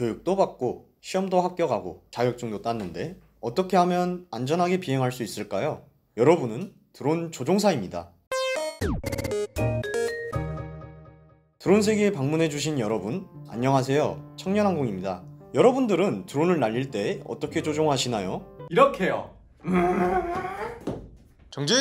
교육도 받고 시험도 합격하고 자격증도 땄는데 어떻게 하면 안전하게 비행할 수 있을까요? 여러분은 드론 조종사입니다. 드론 세계에 방문해주신 여러분, 안녕하세요. 청년항공입니다. 여러분들은 드론을 날릴 때 어떻게 조종하시나요? 이렇게요. 정지!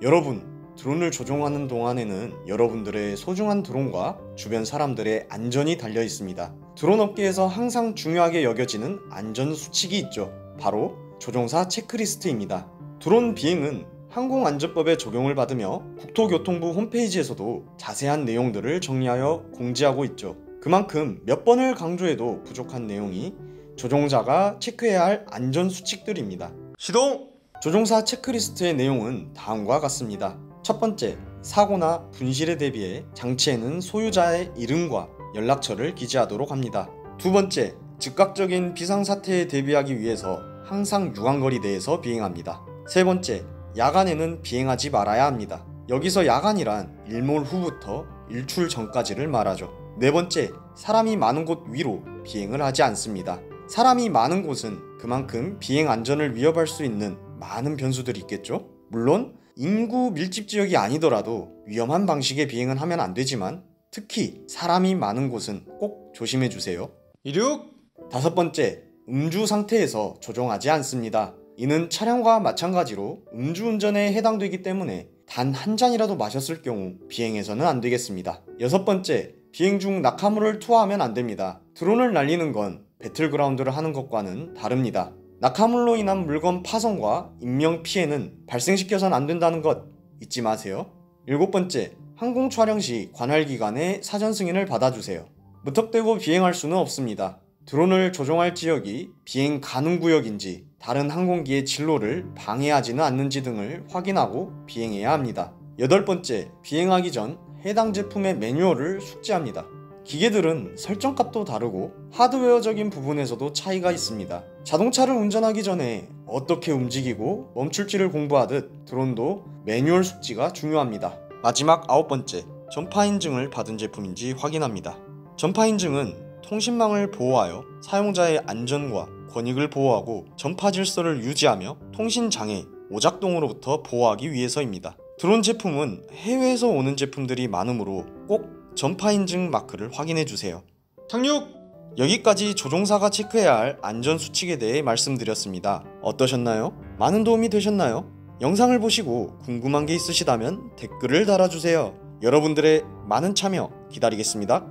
여러분, 드론을 조종하는 동안에는 여러분들의 소중한 드론과 주변 사람들의 안전이 달려 있습니다. 드론 업계에서 항상 중요하게 여겨지는 안전 수칙이 있죠. 바로 조종사 체크리스트입니다. 드론 비행은 항공안전법에 적용을 받으며 국토교통부 홈페이지에서도 자세한 내용들을 정리하여 공지하고 있죠. 그만큼 몇 번을 강조해도 부족한 내용이 조종자가 체크해야 할 안전 수칙들입니다. 시동. 조종사 체크리스트의 내용은 다음과 같습니다. 첫 번째, 사고나 분실에 대비해 장치에는 소유자의 이름과 연락처를 기재하도록 합니다. 두 번째, 즉각적인 비상사태에 대비하기 위해서 항상 유광거리 내에서 비행합니다. 세 번째, 야간에는 비행하지 말아야 합니다. 여기서 야간이란 일몰 후부터 일출 전까지를 말하죠. 네 번째, 사람이 많은 곳 위로 비행을 하지 않습니다. 사람이 많은 곳은 그만큼 비행 안전을 위협할 수 있는 많은 변수들이 있겠죠? 물론 인구 밀집 지역이 아니더라도 위험한 방식의 비행은 하면 안 되지만 특히 사람이 많은 곳은 꼭 조심해 주세요. 이륙. 다섯 번째, 음주 상태에서 조종하지 않습니다. 이는 차량과 마찬가지로 음주운전에 해당되기 때문에 단 한 잔이라도 마셨을 경우 비행해서는 안 되겠습니다. 여섯 번째, 비행 중 낙하물을 투하하면 안 됩니다. 드론을 날리는 건 배틀그라운드를 하는 것과는 다릅니다. 낙하물로 인한 물건 파손과 인명 피해는 발생시켜선 안 된다는 것 잊지 마세요. 일곱 번째, 항공 촬영 시 관할 기관의 사전 승인을 받아주세요. 무턱대고 비행할 수는 없습니다. 드론을 조종할 지역이 비행 가능 구역인지 다른 항공기의 진로를 방해하지는 않는지 등을 확인하고 비행해야 합니다. 여덟 번째, 비행하기 전 해당 제품의 매뉴얼을 숙지합니다. 기계들은 설정값도 다르고 하드웨어적인 부분에서도 차이가 있습니다. 자동차를 운전하기 전에 어떻게 움직이고 멈출지를 공부하듯 드론도 매뉴얼 숙지가 중요합니다. 마지막 아홉 번째, 전파 인증을 받은 제품인지 확인합니다. 전파 인증은 통신망을 보호하여 사용자의 안전과 권익을 보호하고 전파 질서를 유지하며 통신 장애, 오작동으로부터 보호하기 위해서입니다. 드론 제품은 해외에서 오는 제품들이 많으므로 꼭 전파 인증 마크를 확인해 주세요. 착륙. 여기까지 조종사가 체크해야 할 안전 수칙에 대해 말씀드렸습니다. 어떠셨나요? 많은 도움이 되셨나요? 영상을 보시고 궁금한 게 있으시다면 댓글을 달아주세요. 여러분들의 많은 참여 기다리겠습니다.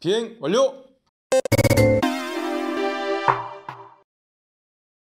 비행 완료.